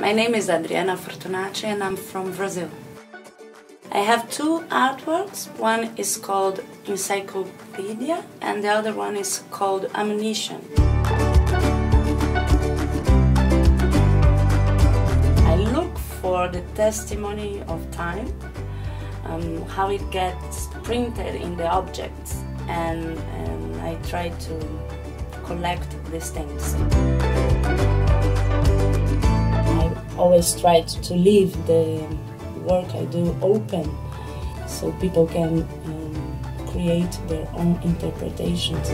My name is Adriana Affortunati and I'm from Brazil. I have two artworks. One is called Encyclopedia and the other one is called Ammunition. I look for the testimony of time, um, how it gets printed in the objects, and, and I try to collect these things. Always try to leave the work I do open so people can um, create their own interpretations.